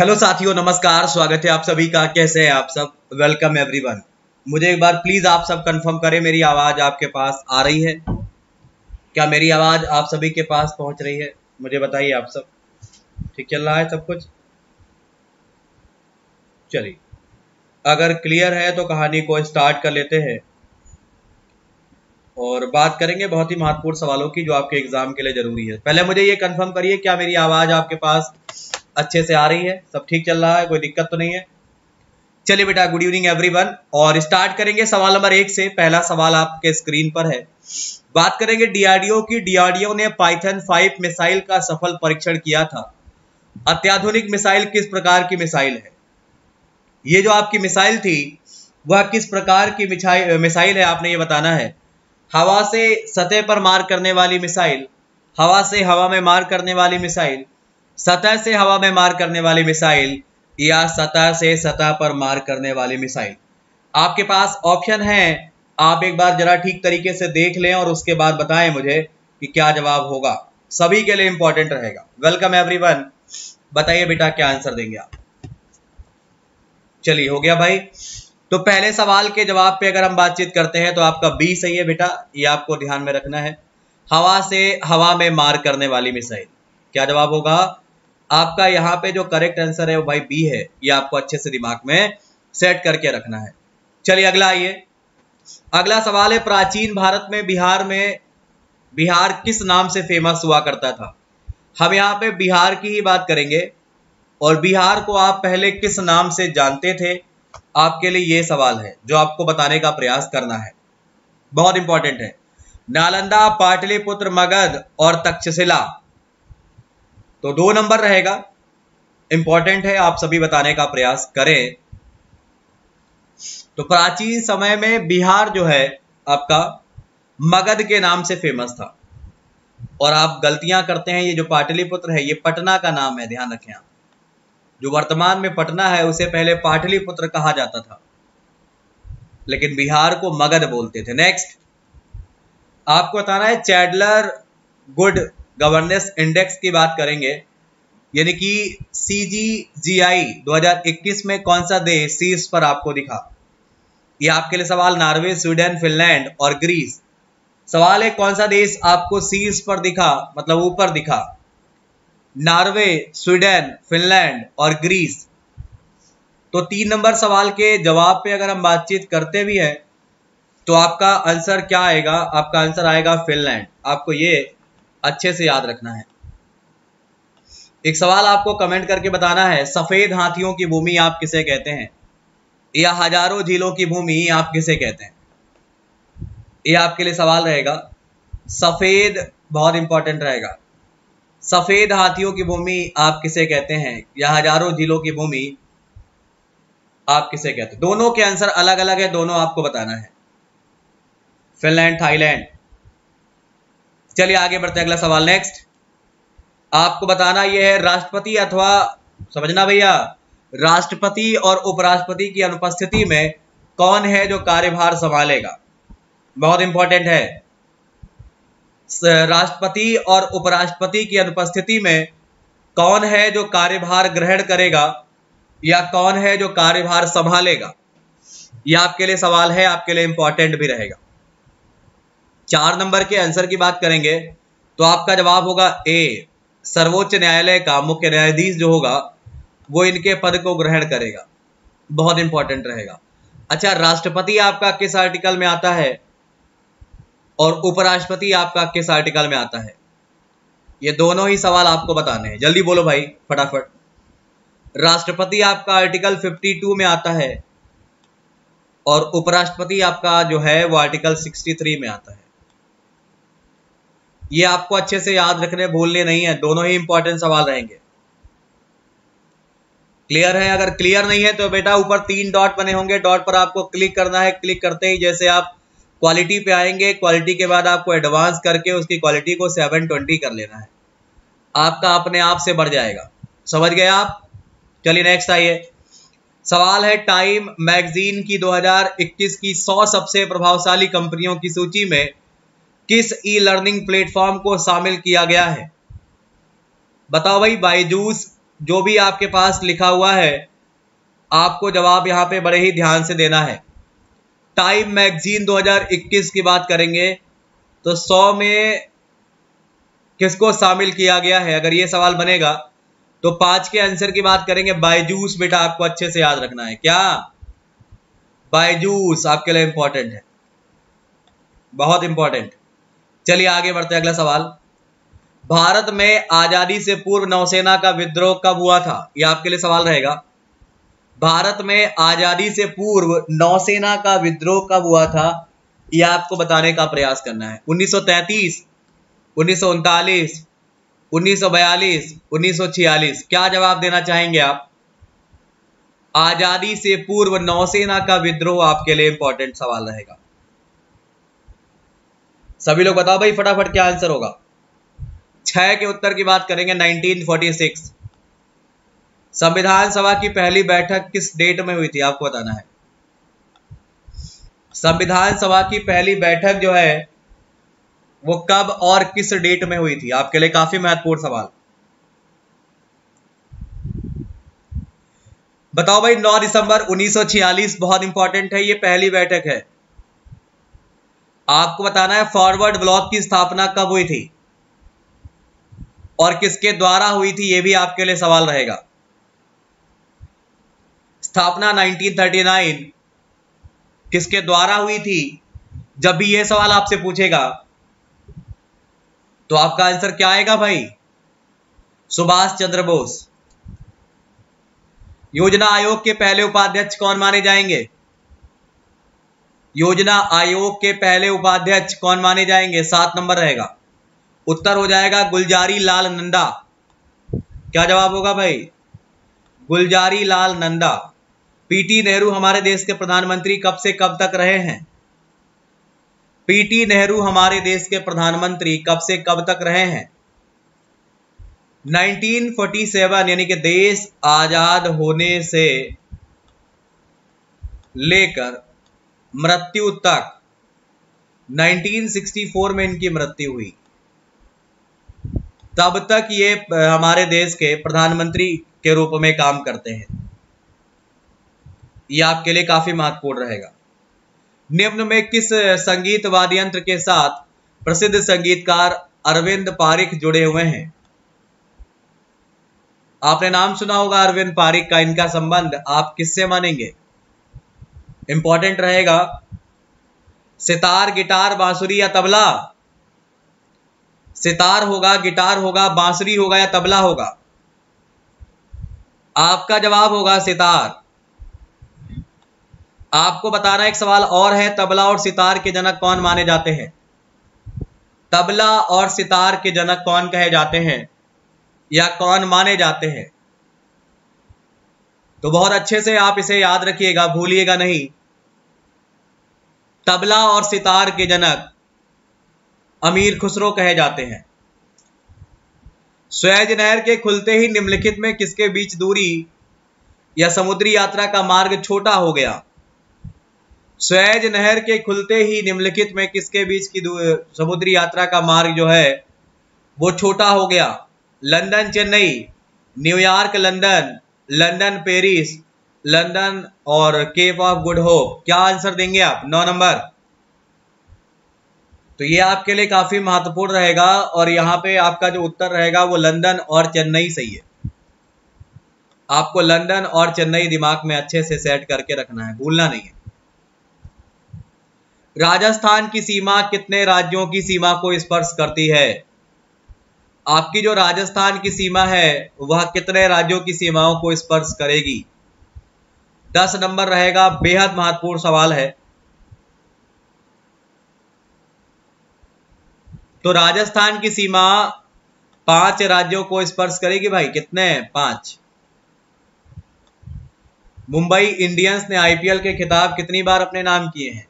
Hello साथियों, नमस्कार, स्वागत है आप सभी का। कैसे हैं आप सब? वेलकम एवरीवन मुझे एक बार प्लीज़ आप सब कंफर्म करें, मेरी आवाज़ आपके पास आ रही है? क्या मेरी आवाज़ आप सभी के पास पहुँच रही है? मुझे बताइए आप सब। ठीक चल रहा है सब कुछ? चलिए। अगर क्लियर है तो कहानी को स्टार्ट कर लेते हैं। और बात करेंगे बहुत ही महत्वपूर्ण सवालों की, जो आपके एग्ज़ाम के लिए ज़रूरी है। पहले मुझे ये कंफर्म करिए, क्या मेरी आवाज़ आपके पास अच्छे से आ रही है, सब ठीक चल रहा है, कोई दिक्कत तो नहीं है। चलिए बेटा गुड इवनिंग एवरीवन और स्टार्ट करेंगे सवाल नंबर एक से, पहला सवाल आपके स्क्रीन पर है। बात करेंगे डीआरडीओ की। डीआरडीओ ने पाइथन 5 मिसाइल का सफल परीक्षण किया था। अत्याधुनिक मिसाइल किस प्रकार की मिसाइल है? ये जो आपकी मिसाइल थी, वह किस प्रकार की मिसाइल है, आपने ये बताना है। हवा से सतह पर मार करने वाली मिसाइल हवा से हवा में मार करने वाली मिसाइल सतह से हवा में मार करने वाली मिसाइल या सतह से सतह पर मार करने वाली मिसाइल। आपके पास ऑप्शन है। आप एक बार जरा ठीक तरीके से देख लें और उसके बाद बताएँ मुझे कि क्या जवाब होगा। सभी के लिए इंपॉर्टेंट रहेगा। वेलकम एवरीवन बताइए बेटा, क्या आंसर देंगे आप? चलिए, हो गया भाई। तो पहले सवाल के जवाब पे अगर हम बातचीत करते हैं तो आपका बी सही है बेटा। ये आपको ध्यान में रखना है। हवा से हवा में मार करने वाली मिसाइल। क्या जवाब होगा? आपका यहाँ पे जो करेक्ट आंसर है वो भाई बी है। ये आपको अच्छे से दिमाग में सेट करके रखना है। चलिए अगला आइए। अगला सवाल है, प्राचीन भारत में बिहार में, बिहार किस नाम से फ़ेमस हुआ करता था? हम यहाँ पे बिहार की ही बात करेंगे। और बिहार को आप पहले किस नाम से जानते थे? आपके लिए ये सवाल है, जो आपको बताने का प्रयास करना है। बहुत इंपॉर्टेंट है। नालंदा, पाटलिपुत्र, मगध और तक्षशिला। तो दो नंबर रहेगा। इंपॉर्टेंट है, आप सभी बताने का प्रयास करें। तो प्राचीन समय में बिहार जो है, आपका मगध के नाम से फ़ेमस था। और आप गलतियाँ करते हैं, ये जो पाटलिपुत्र है, ये पटना का नाम है, ध्यान रखें आप। जो वर्तमान में पटना है, उसे पहले पाटलिपुत्र कहा जाता था। लेकिन बिहार को मगध बोलते थे। नेक्स्ट आपको बताना है, चैडलर गुड गवर्नेंस इंडेक्स की बात करेंगे, यानी कि सी जी जी आई दो हज़ार इक्कीस में कौन सा देश शीर्ष पर आपको दिखा? ये आपके लिए सवाल नॉर्वे, स्वीडन, फिनलैंड और ग्रीस। सवाल है, कौन सा देश आपको शीर्ष पर दिखा मतलब ऊपर दिखा? नॉर्वे, स्वीडन, फिनलैंड और ग्रीस। तो तीन नंबर सवाल के जवाब पे अगर हम बातचीत करते भी हैं तो आपका आंसर क्या आएगा? आपका आंसर आएगा फिनलैंड। आपको ये अच्छे से याद रखना है। एक सवाल आपको कमेंट करके बताना है, सफ़ेद हाथियों की भूमि आप किसे कहते हैं? या हज़ारों झीलों की भूमि आप किसे कहते हैं? ये आपके लिए सवाल रहेगा। सफ़ेद बहुत इंपॉर्टेंट रहेगा। सफ़ेद हाथियों की भूमि आप किसे कहते हैं? या हज़ारों झीलों की भूमि आप किसे कहते हैं? दोनों के आंसर अलग अलग है, दोनों आपको बताना है। Finland, Thailand. चलिए आगे बढ़ते हैं अगला सवाल नेक्स्ट आपको बताना यह है, राष्ट्रपति अथवा, समझना भैया, राष्ट्रपति और उपराष्ट्रपति की अनुपस्थिति में कौन है जो कार्यभार संभालेगा? बहुत इंपॉर्टेंट है। राष्ट्रपति और उपराष्ट्रपति की अनुपस्थिति में कौन है जो कार्यभार ग्रहण करेगा या कौन है जो कार्यभार संभालेगा? यह आपके लिए सवाल है, आपके लिए इंपॉर्टेंट भी रहेगा। चार नंबर के आंसर की बात करेंगे तो आपका जवाब होगा ए सर्वोच्च न्यायालय का मुख्य न्यायाधीश जो होगा, वो इनके पद को ग्रहण करेगा। बहुत इंपॉर्टेंट रहेगा। अच्छा राष्ट्रपति आपका किस आर्टिकल में आता है? और उपराष्ट्रपति आपका किस आर्टिकल में आता है? ये दोनों ही सवाल आपको बताने हैं। जल्दी बोलो भाई, फटाफट। राष्ट्रपति आपका आर्टिकल 52 में आता है, और उपराष्ट्रपति आपका जो है, वो आर्टिकल 63 में आता है। ये आपको अच्छे से याद रखने, भूलने नहीं है। दोनों ही इंपॉर्टेंट सवाल रहेंगे। क्लियर है? अगर क्लियर नहीं है तो बेटा ऊपर तीन डॉट बने होंगे। डॉट पर आपको क्लिक करना है। क्लिक करते ही जैसे आप क्वालिटी पे आएँगे क्वालिटी के बाद आपको एडवांस करके उसकी क्वालिटी को सेवन ट्वेंटी कर लेना है। आपका अपने आप से बढ़ जाएगा। समझ गए आप? चलिए नेक्स्ट आइए। सवाल है टाइम मैगजीन की 2021 की 100 सबसे प्रभावशाली कंपनियों की सूची में किस ई लर्निंग प्लेटफॉर्म को शामिल किया गया है? बताओ भाई बाईजूस जो भी आपके पास लिखा हुआ है, आपको जवाब यहाँ पे बड़े ही ध्यान से देना है। टाइम मैगजीन 2021 की बात करेंगे तो 100 में किसको शामिल किया गया है? अगर ये सवाल बनेगा तो पाँच के आंसर की बात करेंगे। बायजूस बेटा, आपको अच्छे से याद रखना है। क्या? बायजूस आपके लिए इंपॉर्टेंट है। बहुत इंपॉर्टेंट चलिए आगे बढ़ते हैं अगला सवाल। भारत में आज़ादी से पूर्व नौसेना का विद्रोह कब हुआ था? यह आपके लिए सवाल रहेगा। भारत में आज़ादी से पूर्व नौसेना का विद्रोह कब हुआ था? यह आपको बताने का प्रयास करना है। 1933, उन्नीस सौ उनतालीस उन्नीस सौ बयालीस उन्नीस सौ छियालीस। क्या जवाब देना चाहेंगे आप? आज़ादी से पूर्व नौसेना का विद्रोह आपके लिए इंपॉर्टेंट सवाल रहेगा। सभी लोग बताओ भाई, फटाफट क्या आंसर होगा? छह के उत्तर की बात करेंगे 1946 संविधान सभा की पहली बैठक किस डेट में हुई थी, आपको बताना है। संविधान सभा की पहली बैठक जो है, वो कब और किस डेट में हुई थी? आपके लिए काफ़ी महत्वपूर्ण सवाल। बताओ भाई 9 दिसंबर 1946 बहुत इंपॉर्टेंट है, ये पहली बैठक है। आपको बताना है फॉरवर्ड ब्लॉक की स्थापना कब हुई थी? और किसके द्वारा हुई थी यह भी आपके लिए सवाल रहेगा। स्थापना 1939 किसके द्वारा हुई थी? जब भी यह सवाल आपसे पूछेगा तो आपका आंसर क्या आएगा भाई? सुभाष चंद्र बोस। योजना आयोग के पहले उपाध्यक्ष कौन माने जाएँगे? योजना आयोग के पहले उपाध्यक्ष कौन माने जाएँगे? सात नंबर रहेगा। उत्तर हो जाएगा गुलजारी लाल नंदा। क्या जवाब होगा भाई? गुलजारी लाल नंदा। पीटी नेहरू हमारे देश के प्रधानमंत्री कब से कब तक रहे हैं? पीटी नेहरू हमारे देश के प्रधानमंत्री कब से कब तक रहे हैं? 1947 यानी कि देश आज़ाद होने से लेकर मृत्यु तक। 1964 में इनकी मृत्यु हुई। तब तक ये हमारे देश के प्रधानमंत्री के रूप में काम करते हैं। यह आपके लिए काफ़ी महत्वपूर्ण रहेगा। निम्न में किस संगीत वाद्य यंत्र के साथ प्रसिद्ध संगीतकार अरविंद पारिक जुड़े हुए हैं? आपने नाम सुना होगा अरविंद पारिक का इनका संबंध। आप किससे मानेंगे? इंपॉर्टेंट रहेगा, सितार, गिटार, बांसुरी या तबला? सितार होगा, गिटार होगा, बांसुरी होगा या तबला होगा? आपका जवाब होगा सितार। आपको बताना एक सवाल और है, तबला और सितार के जनक कौन माने जाते हैं? तबला और सितार के जनक कौन कहे जाते हैं? या कौन माने जाते हैं? तो बहुत अच्छे से आप इसे याद रखिएगा, भूलिएगा नहीं। तबला और सितार के जनक अमीर खुसरो कहे जाते हैं। स्वैज नहर के खुलते ही निम्नलिखित में किसके बीच दूरी या समुद्री यात्रा का मार्ग छोटा हो गया? स्वैज नहर के खुलते ही निम्नलिखित में किसके बीच की समुद्री यात्रा का मार्ग जो है, वो छोटा हो गया? London, Chennai New York London. London, Paris, London और केप ऑफ़ गुड होप क्या आंसर देंगे आप? नौ नंबर। तो ये आपके लिए काफ़ी महत्वपूर्ण रहेगा और यहाँ पे आपका जो उत्तर रहेगा वो लंदन और चेन्नई सही है आपको लंदन और चेन्नई दिमाग में अच्छे से सेट करके रखना है, भूलना नहीं है। राजस्थान की सीमा कितने राज्यों की सीमा को स्पर्श करती है? आपकी जो राजस्थान की सीमा है, वह कितने राज्यों की सीमाओं को स्पर्श करेगी? दस नंबर रहेगा, बेहद महत्वपूर्ण सवाल है। तो राजस्थान की सीमा पाँच राज्यों को स्पर्श करेगी भाई? कितने? पाँच। मुंबई इंडियंस ने आईपीएल के खिताब कितनी बार अपने नाम किए हैं?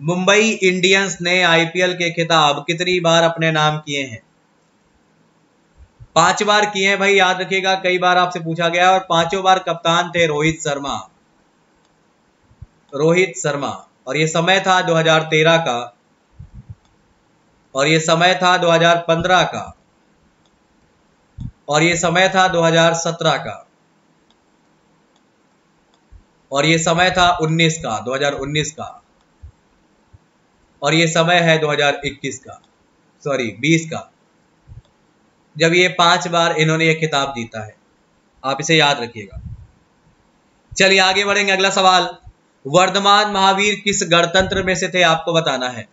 मुंबई इंडियंस ने आईपीएल के खिताब कितनी बार अपने नाम किए हैं? पाँच बार किए हैं भाई, याद रखिएगा, कई बार आपसे पूछा गया और पाँचों बार कप्तान थे रोहित शर्मा। रोहित शर्मा, और ये समय था 2013 का, और ये समय था 2015 का, और ये समय था 2017 का, और ये समय था 19 का 2019 का। और ये समय है 2021 का। सॉरी 20 का। जब ये पाँच बार इन्होंने ये खिताब जीता है, आप इसे याद रखिएगा। चलिए आगे बढ़ेंगे, अगला सवाल। वर्धमान महावीर किस गणतंत्र में से थे, आपको बताना है।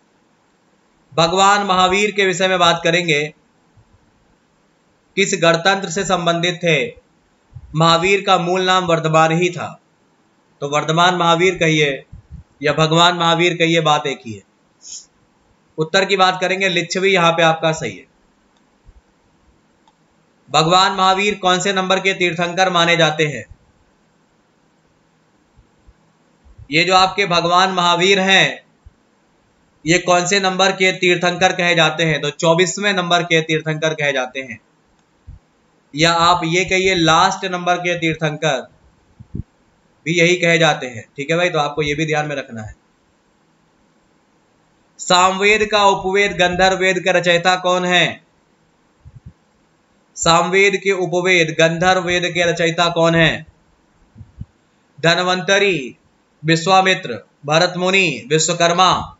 भगवान महावीर के विषय में बात करेंगे। किस गणतंत्र से संबंधित थे? महावीर का मूल नाम वर्धमान ही था। तो वर्धमान महावीर कहिए या भगवान महावीर कहिए, बात एक ही है। उत्तर की बात करेंगे, लिच्छवी यहाँ पे आपका सही है। भगवान महावीर कौन से नंबर के तीर्थंकर माने जाते हैं? ये जो आपके भगवान महावीर हैं, ये कौन से नंबर के तीर्थंकर कहे जाते हैं? तो चौबीसवें नंबर के तीर्थंकर कहे जाते हैं। या आप ये कहिए लास्ट नंबर के तीर्थंकर भी यही कहे जाते हैं। ठीक है भाई तो आपको ये भी ध्यान में रखना है। सामवेद का उपवेद गंधर्व वेद का रचयिता कौन है? सामवेद के उपवेद गंधर्व वेद के रचयिता कौन है? धनवंतरी विश्वामित्र, भरत मुनि विश्वकर्मा।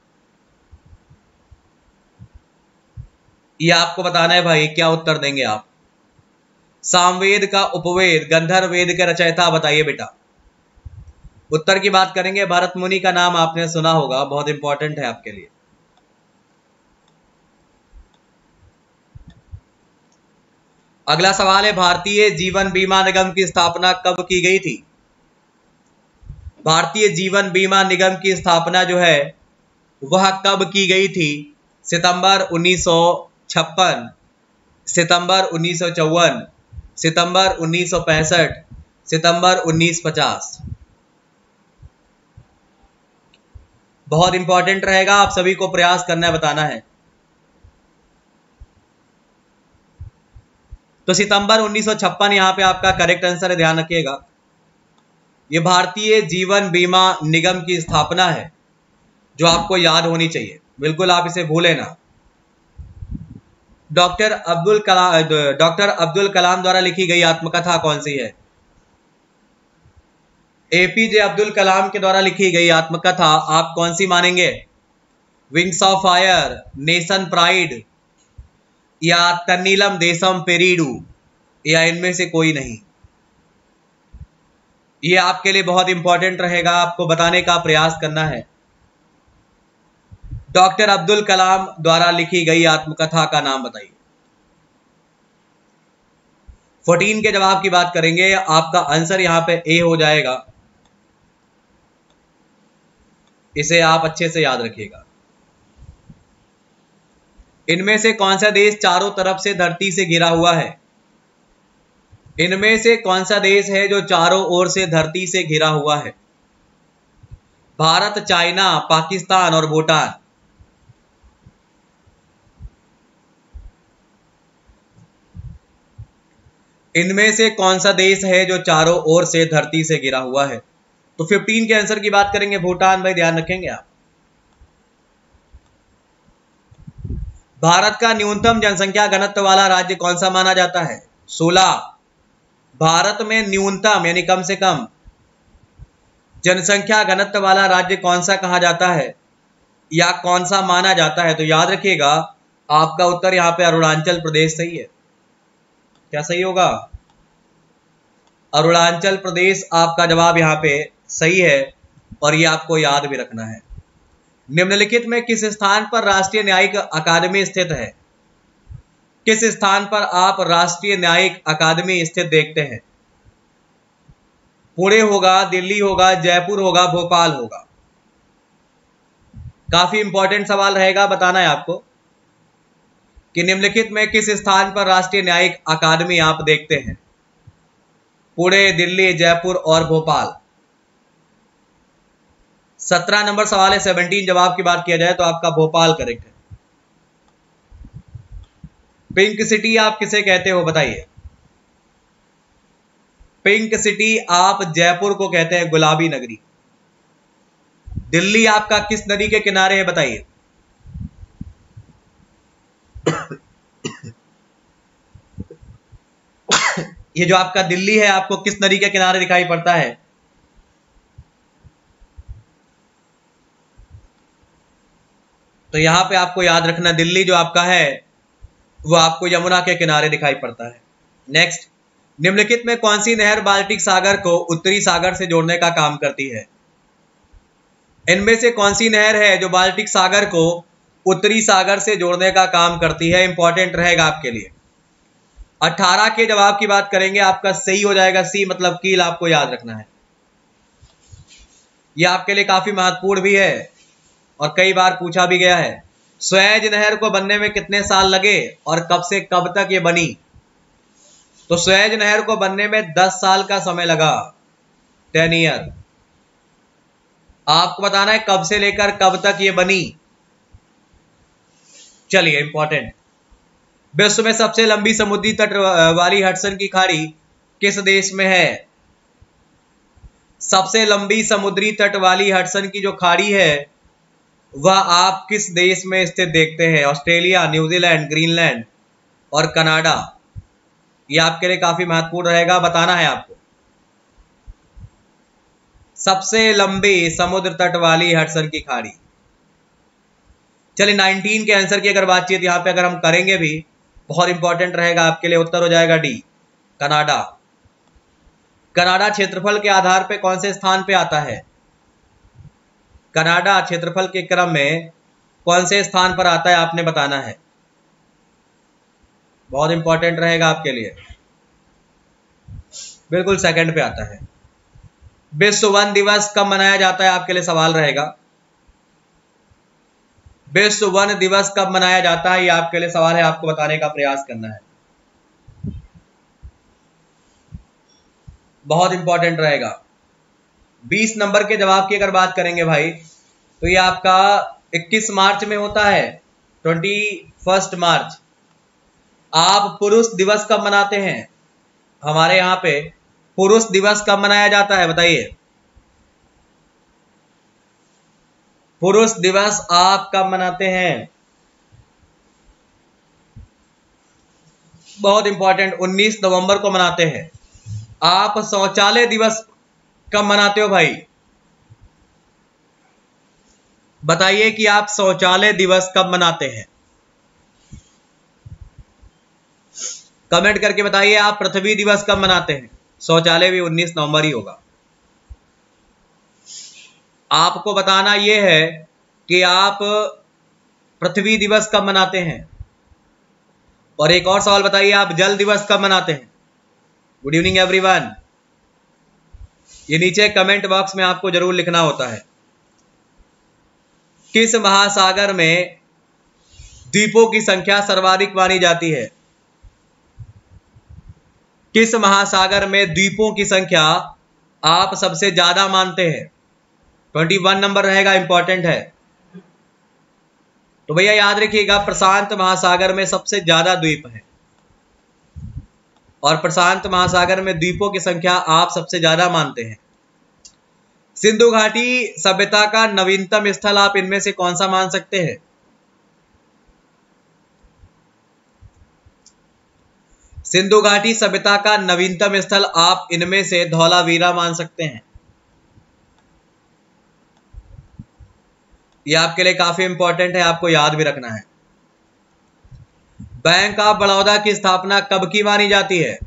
ये आपको बताना है भाई, क्या उत्तर देंगे आप? सामवेद का उपवेद गंधर्व वेद के रचयिता बताइए बेटा। उत्तर की बात करेंगे, भरत मुनि का नाम आपने सुना होगा, बहुत इंपॉर्टेंट है आपके लिए। अगला सवाल है, भारतीय जीवन बीमा निगम की स्थापना कब की गई थी? भारतीय जीवन बीमा निगम की स्थापना जो है, वह कब की गई थी? सितंबर 1956 सितंबर उन्नीस सितंबर 1965 सितंबर 1950 बहुत इंपॉर्टेंट रहेगा, आप सभी को प्रयास करना है, बताना है। तो सितंबर 1956 यहाँ पे आपका करेक्ट आंसर है, ध्यान रखिएगा। ये भारतीय जीवन बीमा निगम की स्थापना है, जो आपको याद होनी चाहिए। बिल्कुल आप इसे भूलें ना। डॉक्टर अब्दुल कलाम डॉक्टर अब्दुल कलाम द्वारा लिखी गई आत्मकथा कौन सी है? एपीजे अब्दुल कलाम के द्वारा लिखी गई आत्मकथा, आप कौन सी मानेंगे? Wings of Fire nation pride या तन्नीलम देशम पेरीडू। या इनमें से कोई नहीं। ये आपके लिए बहुत इंपॉर्टेंट रहेगा, आपको बताने का प्रयास करना है। डॉक्टर अब्दुल कलाम द्वारा लिखी गई आत्मकथा का नाम बताइए। फोर्टीन के जवाब की बात करेंगे, आपका आंसर यहाँ पे ए हो जाएगा। इसे आप अच्छे से याद रखिएगा। इनमें से कौन सा देश चारों तरफ़ से धरती से घिरा हुआ है? इनमें से कौन सा देश है जो चारों ओर से धरती से घिरा हुआ है? भारत, चाइना, पाकिस्तान और भूटान। इनमें से कौन सा देश है जो चारों ओर से धरती से घिरा हुआ है? तो 15 के आंसर की बात करेंगे। भूटान, भाई, ध्यान रखेंगे आप। भारत का न्यूनतम जनसंख्या घनत्व वाला राज्य कौन सा माना जाता है? 16 भारत में न्यूनतम, यानी कम से कम, जनसंख्या घनत्व वाला राज्य कौन सा कहा जाता है? या कौन सा माना जाता है? तो याद रखिएगा, आपका उत्तर यहाँ पे अरुणाचल प्रदेश सही है। क्या सही होगा? अरुणाचल प्रदेश, आपका जवाब यहाँ पे सही है और ये आपको याद भी रखना है। निम्नलिखित में किस स्थान पर राष्ट्रीय न्यायिक अकादमी स्थित है? किस स्थान पर आप राष्ट्रीय न्यायिक अकादमी स्थित देखते हैं? पुणे होगा, दिल्ली होगा, जयपुर होगा, भोपाल होगा। काफ़ी इंपॉर्टेंट सवाल रहेगा, बताना है आपको कि निम्नलिखित में किस स्थान पर राष्ट्रीय न्यायिक अकादमी आप देखते हैं? पुणे, दिल्ली, जयपुर और भोपाल। सत्रह नंबर सवाल है सेवनटीन जवाब की बात किया जाए तो आपका भोपाल करेक्ट है। पिंक सिटी आप किसे कहते हो बताइए। पिंक सिटी आप जयपुर को कहते हैं गुलाबी नगरी। दिल्ली आपका किस नदी के किनारे है बताइए। ये जो आपका दिल्ली है, आपको किस नदी के किनारे दिखाई पड़ता है? तो यहाँ पे आपको याद रखना, दिल्ली जो आपका है, वो आपको यमुना के किनारे दिखाई पड़ता है। नेक्स्ट निम्नलिखित में कौन सी नहर बाल्टिक सागर को उत्तरी सागर से जोड़ने का काम करती है? इनमें से कौन सी नहर है जो बाल्टिक सागर को उत्तरी सागर से जोड़ने का काम करती है? इंपॉर्टेंट रहेगा आपके लिए। 18 के जवाब की बात करेंगे, आपका सही हो जाएगा। सी मतलब कील, आपको याद रखना है। यह आपके लिए काफ़ी महत्वपूर्ण भी है। और कई बार पूछा भी गया है, स्वेज नहर को बनने में कितने साल लगे और कब से कब तक ये बनी? तो स्वेज नहर को बनने में 10 साल का समय लगा। टेन ईयर आपको बताना है कब से लेकर कब तक ये बनी? चलिए इंपॉर्टेंट विश्व में सबसे लंबी समुद्री तट वाली हटसन की खाड़ी किस देश में है? सबसे लंबी समुद्री तट वाली हटसन की जो खाड़ी है वह आप किस देश में स्थित देखते हैं? ऑस्ट्रेलिया, न्यूजीलैंड, ग्रीनलैंड और कनाडा। यह आपके लिए काफ़ी महत्वपूर्ण रहेगा, बताना है आपको। सबसे लंबी समुद्र तट वाली हटसन की खाड़ी। चलिए 19 के आंसर की अगर बातचीत यहाँ पे अगर हम करेंगे भी, बहुत इंपॉर्टेंट रहेगा आपके लिए, उत्तर हो जाएगा डी, कनाडा। कनाडा क्षेत्रफल के आधार पर कौन से स्थान पे आता है? कनाडा क्षेत्रफल के क्रम में कौन से स्थान पर आता है, आपने बताना है। बहुत इंपॉर्टेंट रहेगा आपके लिए। बिल्कुल सेकंड पे आता है। विश्व वन दिवस कब मनाया जाता है, आपके लिए सवाल रहेगा। विश्व वन दिवस कब मनाया जाता है, ये आपके लिए सवाल है, आपको बताने का प्रयास करना है। बहुत इंपॉर्टेंट रहेगा। 20 नंबर के जवाब की अगर बात करेंगे भाई तो ये आपका 21 मार्च में होता है 21 मार्च। आप पुरुष दिवस कब मनाते हैं? हमारे यहाँ पे पुरुष दिवस कब मनाया जाता है, बताइए। पुरुष दिवस आप कब मनाते हैं? बहुत इंपॉर्टेंट 19 नवंबर को मनाते हैं। आप शौचालय दिवस कब मनाते हो भाई? बताइए कि आप शौचालय दिवस कब मनाते हैं? कमेंट करके बताइए आप पृथ्वी दिवस कब मनाते हैं? शौचालय भी 19 नवंबर ही होगा। आपको बताना यह है कि आप पृथ्वी दिवस कब मनाते हैं? और एक और सवाल बताइए, आप जल दिवस कब मनाते हैं? गुड इवनिंग एवरीवन ये नीचे कमेंट बॉक्स में आपको ज़रूर लिखना होता है। किस महासागर में द्वीपों की संख्या सर्वाधिक मानी जाती है? किस महासागर में द्वीपों की संख्या आप सबसे ज़्यादा मानते हैं? ट्वेंटी वन नंबर रहेगा इंपॉर्टेंट है। तो भैया याद रखिएगा, प्रशांत महासागर में सबसे ज़्यादा द्वीप है। और प्रशांत महासागर में द्वीपों की संख्या आप सबसे ज़्यादा मानते हैं। सिंधु घाटी सभ्यता का नवीनतम स्थल आप इनमें से कौन सा मान सकते हैं? सिंधु घाटी सभ्यता का नवीनतम स्थल आप इनमें से धौलावीरा मान सकते हैं। यह आपके लिए काफ़ी इंपॉर्टेंट है, आपको याद भी रखना है। बैंक ऑफ़ बड़ौदा की स्थापना कब की मानी जाती है?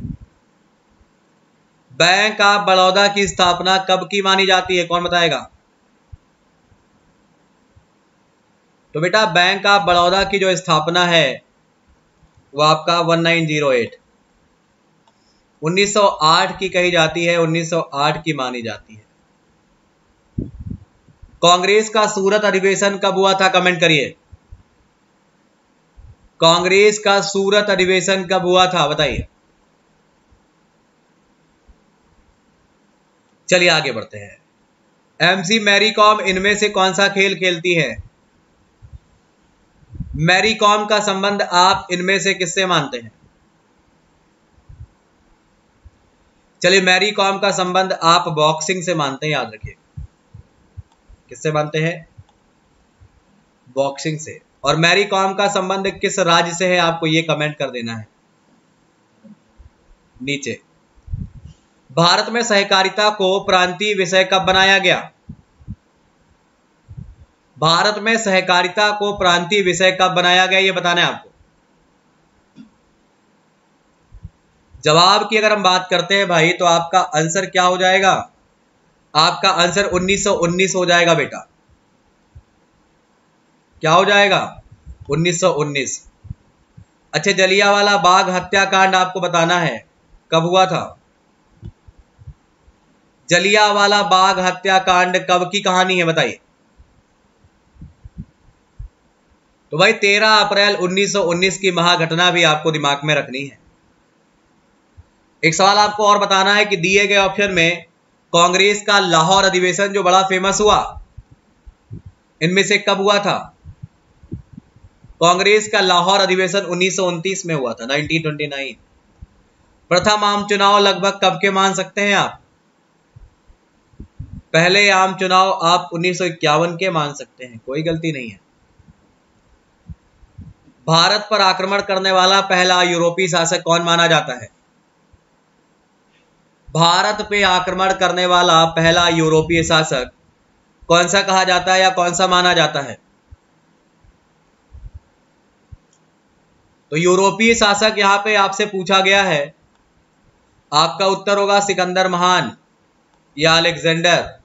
बैंक ऑफ़ बड़ौदा की स्थापना कब की मानी जाती है? कौन बताएगा? तो बेटा, बैंक ऑफ़ बड़ौदा की जो स्थापना है, वो आपका 1908 1908 की कही जाती है 1908 की मानी जाती है। कांग्रेस का सूरत अधिवेशन कब हुआ था? कमेंट करिए। कांग्रेस का सूरत अधिवेशन कब हुआ था, बताइए। चलिए आगे बढ़ते हैं। एमसी मैरी कॉम इनमें से कौन सा खेल खेलती है? मैरी कॉम का संबंध आप इनमें से किससे मानते हैं? चलिए मैरी कॉम का संबंध आप बॉक्सिंग से मानते हैं, याद रखिए। किससे मानते हैं? बॉक्सिंग से। और मैरी कॉम का संबंध किस राज्य से है, आपको ये कमेंट कर देना है। नीचे। भारत में सहकारिता को प्रांतीय विषय कब बनाया गया? भारत में सहकारिता को प्रांतीय विषय कब बनाया गया, ये बताना है आपको। जवाब की अगर हम बात करते हैं भाई तो आपका आंसर क्या हो जाएगा? आपका आंसर 1919 हो जाएगा बेटा। क्या हो जाएगा? 1919 अच्छा जलियावाला बाग हत्याकांड आपको बताना है। कब हुआ था? जलियावाला बाग हत्याकांड कब की कहानी है बताइए। तो भाई 13 अप्रैल 1919 की महाघटना भी आपको दिमाग में रखनी है। एक सवाल आपको और बताना है कि दिए गए ऑप्शन में कांग्रेस का लाहौर अधिवेशन जो बड़ा फ़ेमस हुआ, इनमें से कब हुआ था? कांग्रेस का लाहौर अधिवेशन उन्नीस में हुआ था 1929 प्रथम आम चुनाव लगभग कब के मान सकते हैं आप? पहले आम चुनाव आप उन्नीस सौ इक्यावन के मान सकते हैं, कोई गलती नहीं है। भारत पर आक्रमण करने वाला पहला यूरोपीय शासक कौन माना जाता है? भारत पे आक्रमण करने वाला पहला यूरोपीय शासक कौन सा कहा जाता है या कौन सा माना जाता है? तो यूरोपीय शासक यहाँ पे आपसे पूछा गया है, आपका उत्तर होगा सिकंदर महान, या अलेक्जेंडर।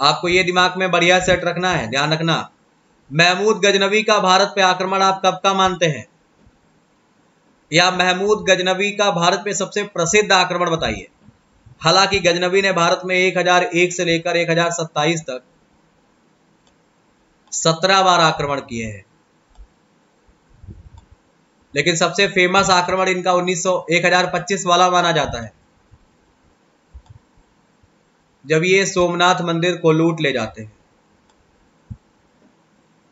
आपको ये दिमाग में बढ़िया सेट रखना है, ध्यान रखना। महमूद गजनबी का भारत पे आक्रमण आप कब का मानते हैं? या महमूद गजनबी का भारत पे सबसे प्रसिद्ध आक्रमण बताइए। हालाँकि गजनबी ने भारत में 1001 से लेकर 1027 तक 17 बार आक्रमण किए हैं। लेकिन सबसे फ़ेमस आक्रमण इनका 1900 1025 वाला माना जाता है। जब ये सोमनाथ मंदिर को लूट ले जाते हैं।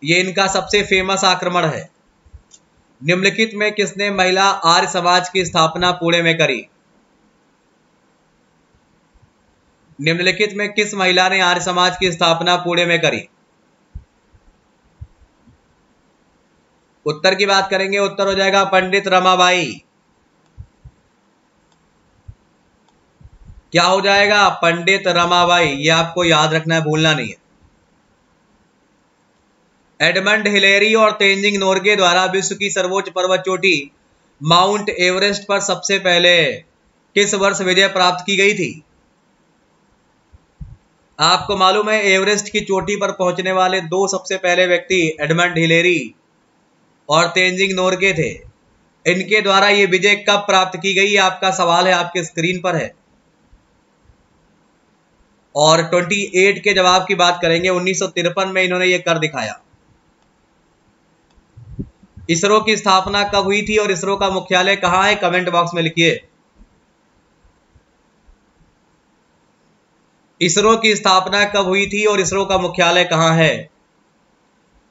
ये इनका सबसे फ़ेमस आक्रमण है। निम्नलिखित में किसने महिला आर्य समाज की स्थापना पुणे में करी? निम्नलिखित में किस महिला ने आर्य समाज की स्थापना पुणे में करी? उत्तर की बात करेंगे, उत्तर हो जाएगा पंडित रमाबाई। क्या हो जाएगा? पंडित रमाबाई, ये आपको याद रखना है, भूलना नहीं है। एडमंड हिलेरी और तेंजिंग नोर्गे द्वारा विश्व की सर्वोच्च पर्वत चोटी, माउंट एवरेस्ट पर सबसे पहले किस वर्ष विजय प्राप्त की गई थी? आपको मालूम है, एवरेस्ट की चोटी पर पहुँचने वाले दो सबसे पहले व्यक्ति एडमंड हिलेरी और तेंजिंग नोरके थे। इनके द्वारा ये विजय कब प्राप्त की गई आपका सवाल है, आपके स्क्रीन पर है। और 28 के जवाब की बात करेंगे, उन्नीस सौ तिरपन में इन्होंने ये कर दिखाया। इसरो की स्थापना कब हुई थी और इसरो का मुख्यालय कहाँ है, कमेंट बॉक्स में लिखिए। इसरो की स्थापना कब हुई थी और इसरो का मुख्यालय कहाँ है?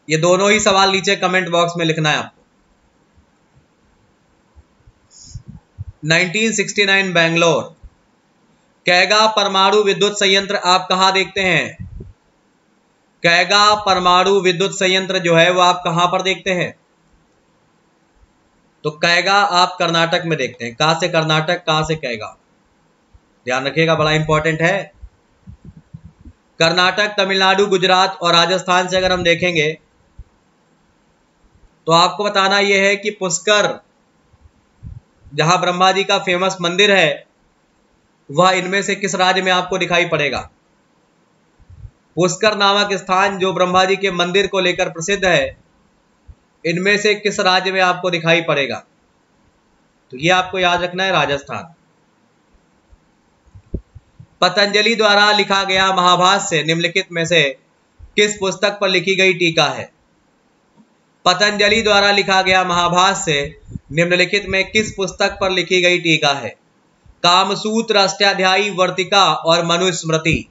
ये दोनों ही सवाल नीचे कमेंट बॉक्स में लिखना है आपको। 1969 बेंगलोर। कैगा परमाणु विद्युत संयंत्र, आप कहाँ देखते हैं? कैगा परमाणु विद्युत संयंत्र जो है, वो आप कहाँ पर देखते हैं? तो कैगा आप कर्नाटक में देखते हैं। कहा से कर्नाटक, कहाँ से कैगा ध्यान रखिएगा, बड़ा इंपॉर्टेंट है। कर्नाटक, तमिलनाडु, गुजरात और राजस्थान से अगर हम देखेंगे तो आपको बताना यह है कि पुष्कर, जहाँ ब्रह्मा जी का फ़ेमस मंदिर है, वह इनमें से किस राज्य में आपको दिखाई पड़ेगा? पुष्कर नामक स्थान जो ब्रह्मा जी के मंदिर को लेकर प्रसिद्ध है, इनमें से किस राज्य में आपको दिखाई पड़ेगा? तो ये आपको याद रखना है राजस्थान। पतंजलि द्वारा लिखा गया महाभारत से निम्नलिखित में से किस पुस्तक पर लिखी गई टीका है? पतंजलि द्वारा लिखा गया महाभारत से निम्नलिखित में किस पुस्तक पर लिखी गई टीका है? कामसूत्र अष्टाध्यायी वर्तिका और मनुस्मृति।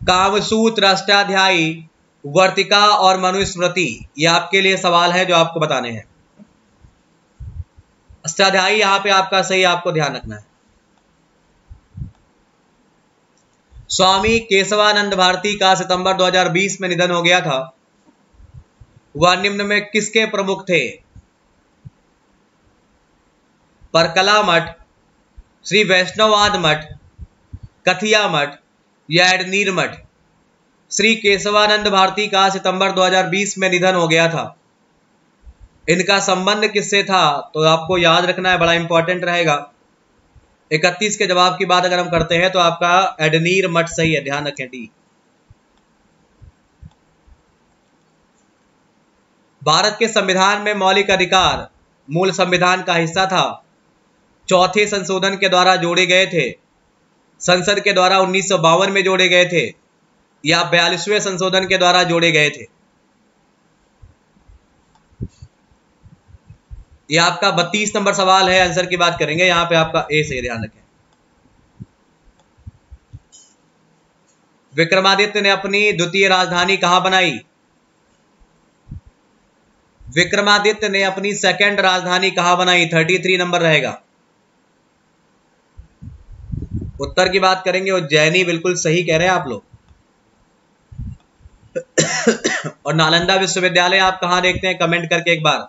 कामसूत्र अष्टाध्यायी वर्तिका और मनुस्मृति, ये आपके लिए सवाल है जो आपको बताने हैं। अष्टाध्यायी, यहाँ पे आपका सही, आपको ध्यान रखना है। स्वामी केशवानंद भारती का सितंबर 2020 में निधन हो गया था। वह निम्न में किसके प्रमुख थे? परकला मठ, श्री वैष्णवाद मठ, कथिया मठ, या एडनीर मठ? श्री केशवानंद भारती का सितंबर 2020 में निधन हो गया था। इनका संबंध किससे था? तो आपको याद रखना है, बड़ा इंपॉर्टेंट रहेगा। इकतीस के जवाब की बात अगर हम करते हैं तो आपका एडनीर मठ सही है, ध्यान रखें डी। भारत के संविधान में मौलिक अधिकार मूल संविधान का हिस्सा था। चौथे संशोधन के द्वारा जोड़े गए थे। संसद के द्वारा उन्नीस सौ बावन में जोड़े गए थे। या बयालीसवें संशोधन के द्वारा जोड़े गए थे। ये आपका बत्तीस नंबर सवाल है, आंसर की बात करेंगे, यहाँ पे आपका ए से ध्यान रखें। विक्रमादित्य ने अपनी द्वितीय राजधानी कहाँ बनाई? विक्रमादित्य ने अपनी सेकंड राजधानी कहाँ बनाई? थर्टी थ्री नंबर रहेगा। उत्तर की बात करेंगे उज्जैनी बिल्कुल सही कह रहे हैं आप लोग। और नालंदा विश्वविद्यालय आप कहाँ देखते हैं? कमेंट करके एक बार।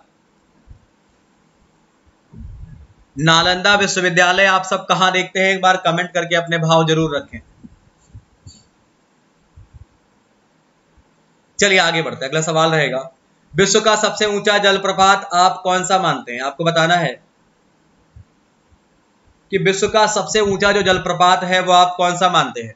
नालंदा विश्वविद्यालय, आप सब कहा देखते हैं? एक बार कमेंट करके अपने भाव ज़रूर रखें। चलिए, आगे बढ़ते हैं। अगला सवाल रहेगा। विश्व का सबसे ऊँचा जलप्रपात आप कौन सा मानते हैं? आपको बताना है कि विश्व का सबसे ऊँचा जो जलप्रपात है, वो आप कौन सा मानते हैं?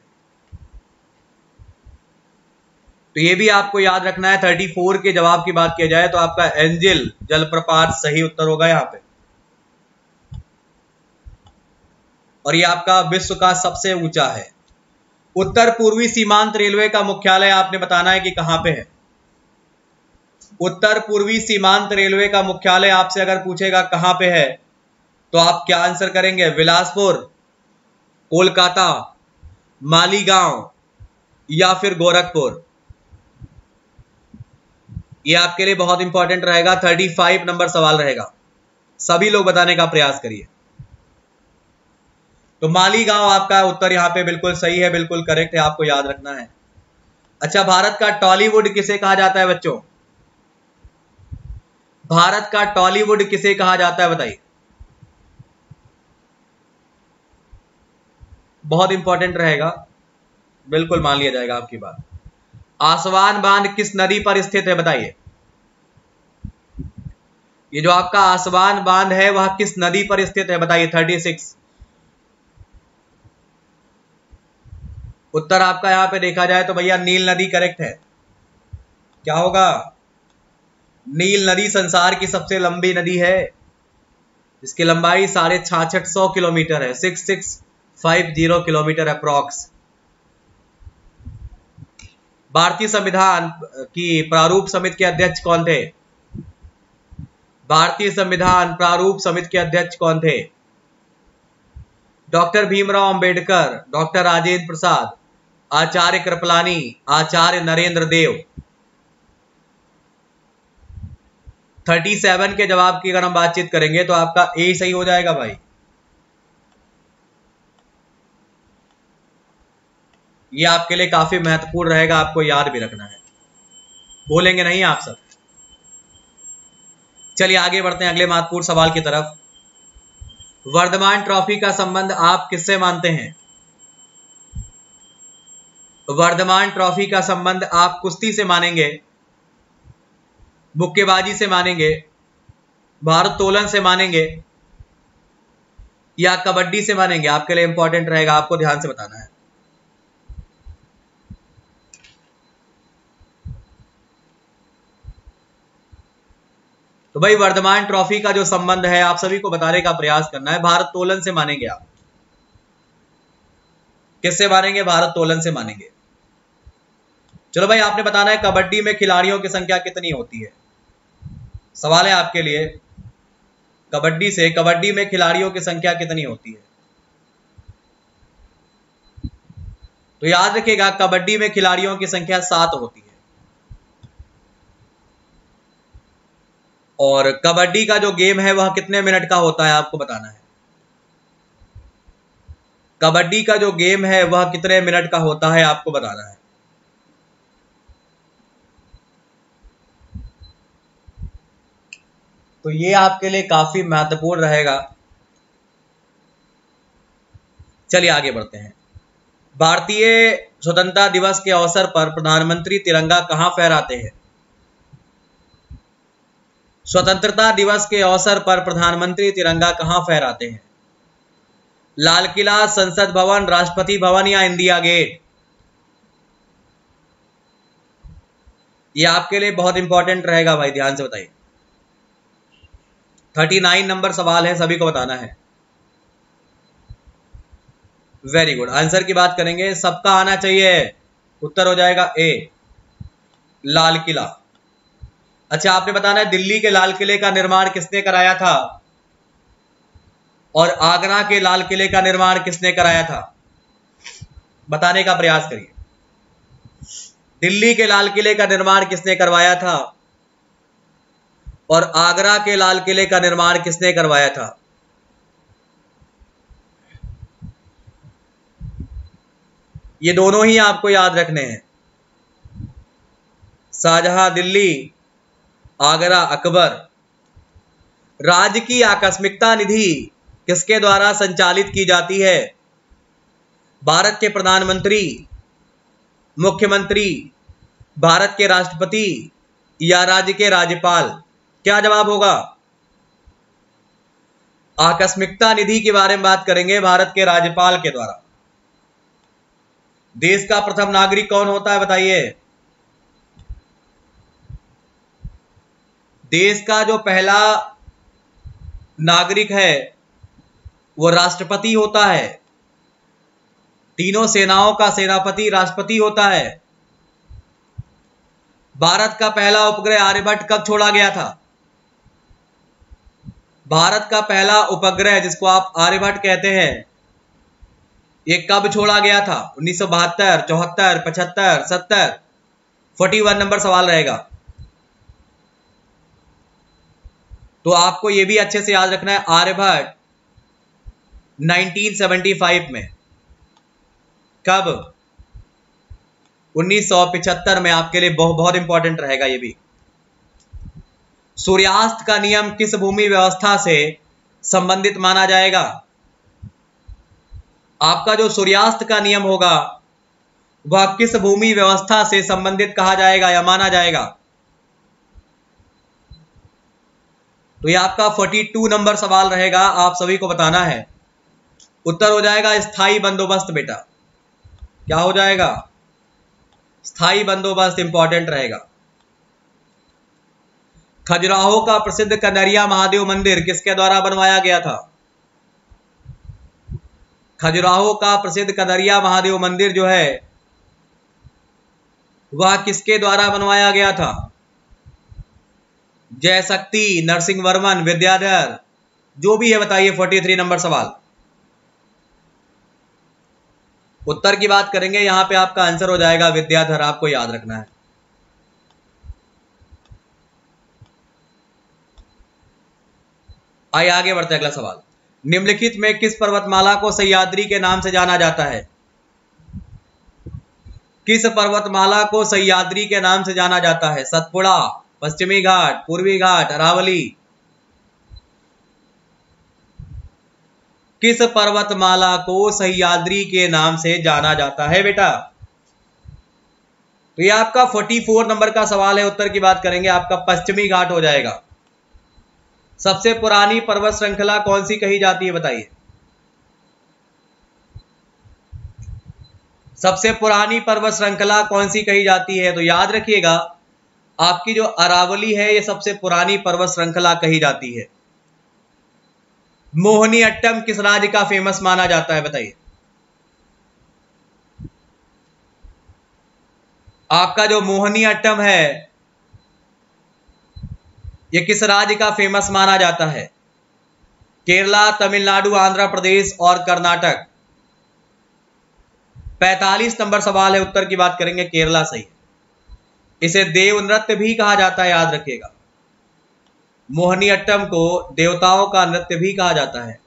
तो ये भी आपको याद रखना है, थर्टी फोर के जवाब की बात किया जाए तो आपका एंजिल जलप्रपात सही उत्तर होगा यहाँ पे। और ये आपका विश्व का सबसे ऊँचा है। उत्तर पूर्वी सीमांत रेलवे का मुख्यालय आपने बताना है कि कहाँ पे है? उत्तर पूर्वी सीमांत रेलवे का मुख्यालय आपसे अगर पूछेगा कहाँ पे है तो आप क्या आंसर करेंगे? बिलासपुर, कोलकाता, मालीगांव या फिर गोरखपुर। ये आपके लिए बहुत इंपॉर्टेंट रहेगा। थर्टी फाइव नंबर सवाल रहेगा। सभी लोग बताने का प्रयास करिए। तो मालीगांव आपका उत्तर यहाँ पे बिल्कुल सही है, बिल्कुल करेक्ट है, आपको याद रखना है। अच्छा भारत का टॉलीवुड किसे कहा जाता है बच्चों? भारत का टॉलीवुड किसे कहा जाता है बताइए। बहुत इंपॉर्टेंट रहेगा। बिल्कुल मान लिया जाएगा आपकी बात। आसवान बाँध किस नदी पर स्थित है बताइए। ये जो आपका आसवान बाँध है, वह किस नदी पर स्थित है बताइए थर्टी सिक्स उत्तर आपका यहाँ पे देखा जाए तो भैया नील नदी करेक्ट है। क्या होगा? नील नदी संसार की सबसे लंबी नदी है। इसकी लंबाई साढ़े छाछठ सौ किलोमीटर है। Six six, five, zero kilometre approx भारतीय संविधान की प्रारूप समिति के अध्यक्ष कौन थे? भारतीय संविधान प्रारूप समिति के अध्यक्ष कौन थे? Doctor Bhimrao Ambedkar, doctor Rajendra Prasad Acharya Kripalani, Acharya Narendra Dev. Thirty seven के जवाब की अगर हम बातचीत करेंगे तो आपका ए सही हो जाएगा भाई। ये आपके लिए काफ़ी महत्वपूर्ण रहेगा, आपको याद भी रखना है। बोलेंगे नहीं आप सब। चलिए आगे बढ़ते हैं, अगले महत्वपूर्ण सवाल की तरफ़। वर्धमान ट्रॉफी का संबंध आप किससे मानते हैं? वर्धमान ट्रॉफी का संबंध आप कुश्ती से मानेंगे मुक्केबाजी से मानेंगे भारोत्तोलन से मानेंगे, या कबड्डी से मानेंगे, आपके लिए इंपॉर्टेंट रहेगा, आपको ध्यान से बताना है। तो भाई, वर्धमान ट्रॉफी का जो संबंध है, आप सभी को बताने का प्रयास करना है, भारत तोलन से मानेंगे आप। किससे मानेंगे? भारत तोलन से मानेंगे। चलो भाई, आपने बताना है कबड्डी में खिलाड़ियों की संख्या कितनी होती है? सवाल है आपके लिए। कबड्डी से कबड्डी में खिलाड़ियों की संख्या कितनी होती है? तो याद रखिएगा, कबड्डी में खिलाड़ियों की संख्या सात होती है। और कबड्डी का जो गेम है, वह कितने मिनट का होता है, आपको बताना है। कबड्डी का जो गेम है, वह कितने मिनट का होता है, आपको बताना है। तो ये आपके लिए काफ़ी महत्वपूर्ण रहेगा। चलिए आगे बढ़ते हैं। भारतीय स्वतंत्रता दिवस के अवसर पर प्रधानमंत्री तिरंगा कहाँ फहराते हैं? स्वतंत्रता दिवस के अवसर पर प्रधानमंत्री तिरंगा कहाँ फहराते हैं? लाल किला संसद भवन, राष्ट्रपति भवन या इंडिया गेट? ये आपके लिए बहुत इंपॉर्टेंट रहेगा भाई, ध्यान से बताइए। थर्टी नाइन नंबर सवाल है, सभी को बताना है। वेरी गुड आंसर की बात करेंगे। सबका आना चाहिए। उत्तर हो जाएगा ए लाल किला। अच्छा आपने बताना है दिल्ली के लाल किले का निर्माण किसने कराया था? और आगरा के लाल किले का निर्माण किसने कराया था? बताने का प्रयास करिए। दिल्ली के लाल किले का निर्माण किसने करवाया था? और आगरा के लाल किले का निर्माण किसने करवाया था? ये दोनों ही आपको याद रखने हैं। शाहजहां, दिल्ली, आगरा, अकबर। राज्य की आकस्मिकता निधि किसके द्वारा संचालित की जाती है? भारत के प्रधानमंत्री, मुख्यमंत्री, भारत के राष्ट्रपति या राज्य के राज्यपाल? क्या जवाब होगा? आकस्मिकता निधि के बारे में बात करेंगे भारत के राज्यपाल के द्वारा। देश का प्रथम नागरिक कौन होता है बताइए। देश का जो पहला नागरिक है, वो राष्ट्रपति होता है। तीनों सेनाओं का सेनापति, राष्ट्रपति होता है। भारत का पहला उपग्रह आर्यभट्ट कब छोड़ा गया था? भारत का पहला उपग्रह जिसको आप आर्यभट्ट कहते हैं, ये कब छोड़ा गया था? उन्नीस सौ बहत्तर, चौहत्तर, पचहत्तर, सत्तर? फोर्टी वन नंबर सवाल रहेगा। तो आपको यह भी अच्छे से याद रखना है, आर्यभट्ट 1975 में। कब? 1975 में आपके लिए बहुत बहुत इंपॉर्टेंट रहेगा ये भी। सूर्यास्त का नियम किस भूमि व्यवस्था से संबंधित माना जाएगा? आपका जो सूर्यास्त का नियम होगा, वह किस भूमि व्यवस्था से संबंधित कहा जाएगा या माना जाएगा? तो ये आपका 42 नंबर सवाल रहेगा, आप सभी को बताना है। उत्तर हो जाएगा स्थायी बंदोबस्त बेटा। क्या हो जाएगा? स्थायी बंदोबस्त इंपॉर्टेंट रहेगा। खजुराहो का प्रसिद्ध कनरिया महादेव मंदिर किसके द्वारा बनवाया गया था? खजुराहो का प्रसिद्ध कनरिया महादेव मंदिर जो है, वह किसके द्वारा बनवाया गया था? जय शक्ति नरसिंह वर्मन, विद्याधर, जो भी है बताइए 43 नंबर सवाल। उत्तर की बात करेंगे, यहाँ पे आपका आंसर हो जाएगा, विद्याधर, आपको याद रखना है। आइए आगे बढ़ते अगला सवाल। निम्नलिखित में किस पर्वतमाला को सह्याद्री के नाम से जाना जाता है? किस पर्वतमाला को सह्याद्री के नाम से जाना जाता है? सतपुड़ा, पश्चिमी घाट, पूर्वी घाट, अरावली। किस पर्वतमाला को सह्याद्री के नाम से जाना जाता है, बेटा? तो ये आपका 44 नंबर का सवाल है, उत्तर की बात करेंगे, आपका पश्चिमी घाट हो जाएगा। सबसे पुरानी पर्वत श्रृंखला कौन सी कही जाती है, बताइए। सबसे पुरानी पर्वत श्रृंखला कौन सी कही जाती है तो याद रखिएगा, आपकी जो अरावली है, ये सबसे पुरानी पर्वत श्रृंखला कही जाती है। मोहनी अट्टम किस राज्य का फ़ेमस माना जाता है, बताइए। आपका जो मोहनी अट्टम है यह किस राज्य का फ़ेमस माना जाता है? केरला, तमिलनाडु, आंध्र प्रदेश और कर्नाटक। 45 नंबर सवाल है, उत्तर की बात करेंगे, केरला सही इसे देव नृत्य भी कहा जाता है, याद रखिएगा। मोहनी अट्टम को देवताओं का नृत्य भी कहा जाता है।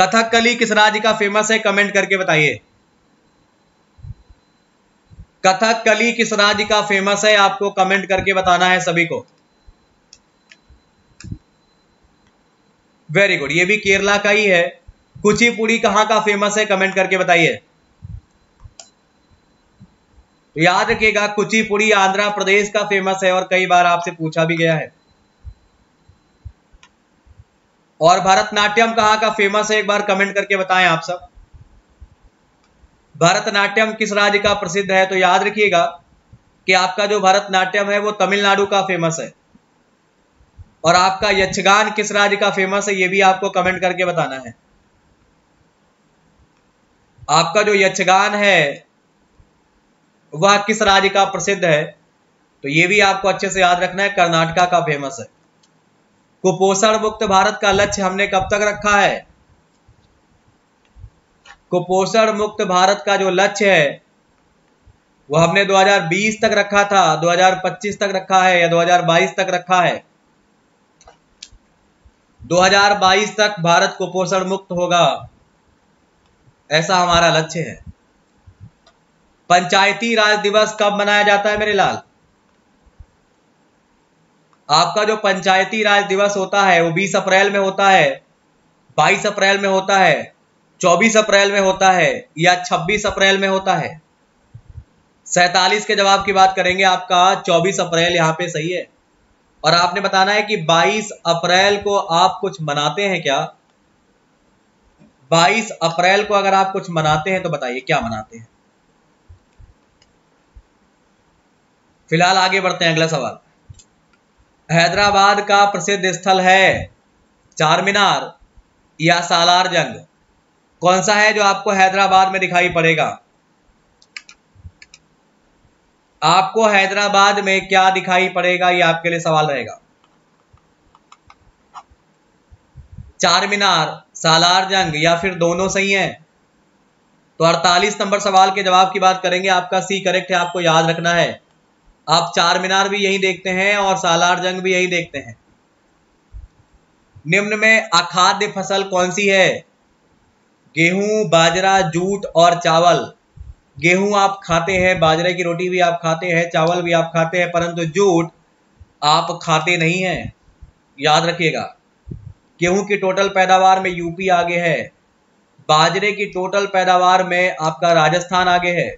कथकली किस राज्य का फ़ेमस है कमेंट करके बताइए। कथकली किस राज्य का फ़ेमस है, आपको कमेंट करके बताना है सभी को। वेरी गुड ये भी केरला का ही है। कुचिपुड़ी कहाँ का फ़ेमस है? कमेंट करके बताइए। याद रखिएगा, कुचिपुड़ी आंध्र प्रदेश का फ़ेमस है और कई बार आपसे पूछा भी गया है। और भरतनाट्यम कहाँ का फ़ेमस है? एक बार कमेंट करके बताएँ आप सब। भरतनाट्यम किस राज्य का प्रसिद्ध है? तो याद रखिएगा कि आपका जो भरतनाट्यम है, वो तमिलनाडु का फ़ेमस है। और आपका यक्षगान किस राज्य का फ़ेमस है, ये भी आपको कमेंट करके बताना है। आपका जो यक्षगान है, वह किस राज्य का प्रसिद्ध है तो ये भी आपको अच्छे से याद रखना है, कर्नाटका का फ़ेमस है। कुपोषण मुक्त भारत का लक्ष्य हमने कब तक रखा है? कुपोषण मुक्त भारत का जो लक्ष्य है वो हमने 2020 तक रखा था 2025 तक रखा है, या 2022 तक रखा है। 2022 तक भारत कुपोषण मुक्त होगा। ऐसा हमारा लक्ष्य है। पंचायती राज दिवस कब मनाया जाता है मेरे लाल? आपका जो पंचायती राज दिवस होता है, वो 20 अप्रैल में होता है 22 अप्रैल में होता है 24 अप्रैल में होता है, या 26 अप्रैल में होता है? सैतालीस के जवाब की बात करेंगे आपका 24 अप्रैल यहाँ पे सही है। और आपने बताना है कि 22 अप्रैल को आप कुछ मनाते हैं क्या? 22 अप्रैल को अगर आप कुछ मनाते हैं तो बताइए, क्या मनाते हैं? फ़िलहाल आगे बढ़ते हैं, अगला सवाल। हैदराबाद का प्रसिद्ध स्थल है चार मीनार या सालार जंग। कौन सा है जो आपको हैदराबाद में दिखाई पड़ेगा? आपको हैदराबाद में क्या दिखाई पड़ेगा, ये आपके लिए सवाल रहेगा। चार मीनार सालार जंग, या फिर दोनों सही हैं? तो 48 नंबर सवाल के जवाब की बात करेंगे, आपका सी करेक्ट है, आपको याद रखना है। आप चार मीनार भी यही देखते हैं और सालार जंग भी यही देखते हैं। निम्न में अखाद्य फ़सल कौन सी है? गेहूँ, बाजरा, जूट और चावल। गेहूँ आप खाते हैं, बाजरे की रोटी भी आप खाते हैं, चावल भी आप खाते हैं, परंतु जूट आप खाते नहीं हैं। याद रखिएगा, गेहूँ की टोटल पैदावार में यूपी आगे है, बाजरे की टोटल पैदावार में आपका राजस्थान आगे है,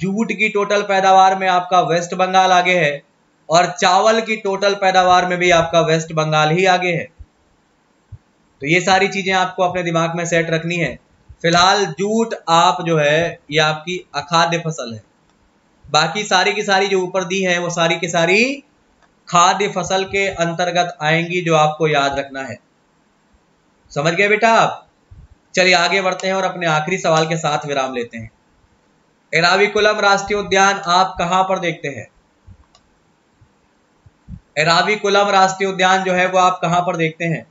जूट की टोटल पैदावार में आपका वेस्ट बंगाल आगे है, और चावल की टोटल पैदावार में भी आपका वेस्ट बंगाल ही आगे है। तो ये सारी चीज़ें आपको अपने दिमाग में सेट रखनी है। फ़िलहाल जूट आप जो है, ये आपकी अखाद्य फ़सल है। बाकी सारी की सारी जो ऊपर दी है, वो सारी की सारी खाद्य फ़सल के अंतर्गत आएँगी जो आपको याद रखना है। समझ गए बेटा आप? चलिए आगे बढ़ते हैं और अपने आखिरी सवाल के साथ विराम लेते हैं। एराविकुलम राष्ट्रीय उद्यान आप कहाँ पर देखते हैं? एराविकुलम राष्ट्रीय उद्यान जो है, वो आप कहाँ पर देखते हैं?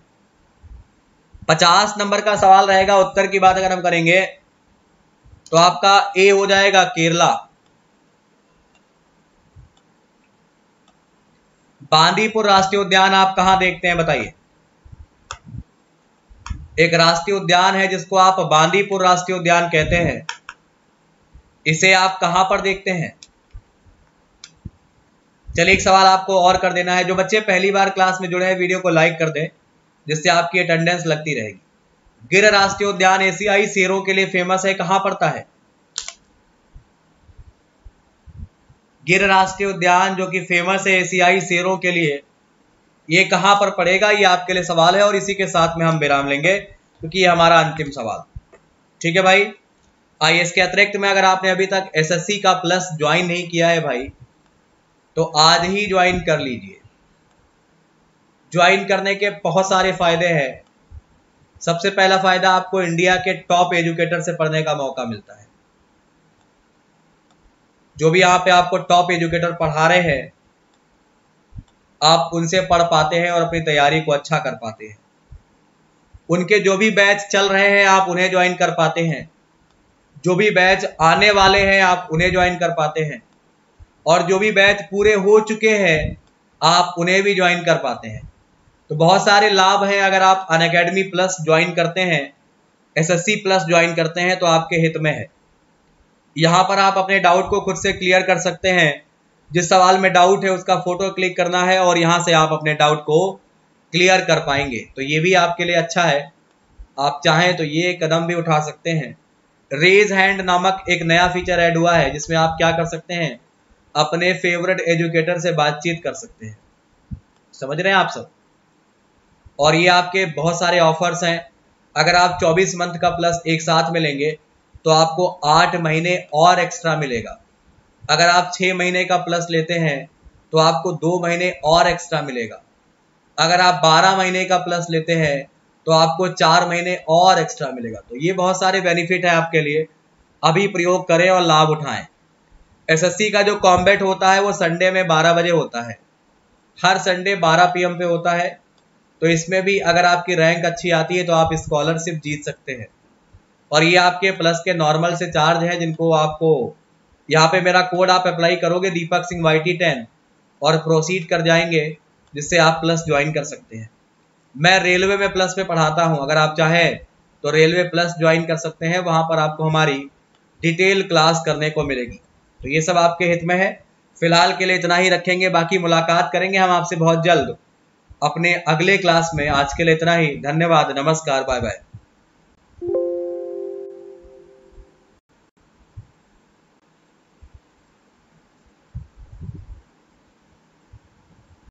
पचास नंबर का सवाल रहेगा, उत्तर की बात अगर हम करेंगे तो आपका ए हो जाएगा केरला। बांदीपुर राष्ट्रीय उद्यान आप कहाँ देखते हैं बताइए। एक राष्ट्रीय उद्यान है जिसको आप बांदीपुर राष्ट्रीय उद्यान कहते हैं। इसे आप कहाँ पर देखते हैं? चलिए एक सवाल आपको और कर देना है। जो बच्चे पहली बार क्लास में जुड़े हैं, वीडियो को लाइक कर दें। जिससे आपकी अटेंडेंस लगती रहेगी। गिर राष्ट्रीय उद्यान एशियाई शेरों के लिए फ़ेमस है, कहाँ पड़ता है? गिर राष्ट्रीय उद्यान जो कि फ़ेमस है एशियाई शेरों के लिए, ये कहाँ पर पड़ेगा? ये आपके लिए सवाल है और इसी के साथ में हम विराम लेंगे, क्योंकि ये हमारा अंतिम सवाल। ठीक है भाई? आइए इसके अतिरिक्त में अगर आपने अभी तक एसएससी का प्लस ज्वाइन नहीं किया है भाई तो आज ही ज्वाइन कर लीजिए। ज्वाइन करने के बहुत सारे फ़ायदे हैं। सबसे पहला फ़ायदा आपको इंडिया के टॉप एजुकेटर से पढ़ने का मौका मिलता है। जो भी यहाँ पे आपको टॉप एजुकेटर पढ़ा रहे हैं, आप उनसे पढ़ पाते हैं और अपनी तैयारी को अच्छा कर पाते हैं। उनके जो भी बैच चल रहे हैं, आप उन्हें ज्वाइन कर पाते हैं। जो भी बैच आने वाले हैं, आप उन्हें ज्वाइन कर पाते हैं। और जो भी बैच पूरे हो चुके हैं, आप उन्हें भी ज्वाइन कर पाते हैं। तो बहुत सारे लाभ हैं अगर आप अन अकेडमी प्लस ज्वाइन करते हैं एसएससी प्लस ज्वाइन करते हैं तो आपके हित में है। यहाँ पर आप अपने डाउट को खुद से क्लियर कर सकते हैं। जिस सवाल में डाउट है, उसका फ़ोटो क्लिक करना है और यहाँ से आप अपने डाउट को क्लियर कर पाएँगे। तो ये भी आपके लिए अच्छा है। आप चाहें तो ये कदम भी उठा सकते हैं। रेज हैंड नामक एक नया फीचर ऐड हुआ है, जिसमें आप क्या कर सकते हैं? अपने फेवरेट एजुकेटर से बातचीत कर सकते हैं। समझ रहे हैं आप सब? और ये आपके बहुत सारे ऑफर्स हैं। अगर आप 24 मंथ का प्लस एक साथ में लेंगे तो आपको आठ महीने और एक्स्ट्रा मिलेगा। अगर आप छह महीने का प्लस लेते हैं तो आपको दो महीने और एक्स्ट्रा मिलेगा। अगर आप बारह महीने का प्लस लेते हैं तो आपको चार महीने और एक्स्ट्रा मिलेगा। तो ये बहुत सारे बेनिफिट है आपके लिए। अभी प्रयोग करें और लाभ उठाएँ। एसएससी का जो कॉम्बेट होता है, वो संडे में 12 बजे होता है। हर संडे 12 पीएम पे होता है। तो इसमें भी अगर आपकी रैंक अच्छी आती है तो आप स्कॉलरशिप जीत सकते हैं। और ये आपके प्लस के नॉर्मल से चार्ज है जिनको आपको, यहाँ पे मेरा कोड आप अप्लाई करोगे Deepak Singh Y T ten और प्रोसीड कर जाएँगे, जिससे आप प्लस ज्वाइन कर सकते हैं। मैं रेलवे में प्लस पे पढ़ाता हूँ, अगर आप चाहें तो रेलवे प्लस ज्वाइन कर सकते हैं, वहाँ पर आपको हमारी डिटेल क्लास करने को मिलेगी। तो ये सब आपके हित में है। फ़िलहाल के लिए इतना ही रखेंगे, बाकी मुलाकात करेंगे हम आपसे बहुत जल्द। अपने अगले क्लास में आज के लिए इतना ही। धन्यवाद नमस्कार बाय बाय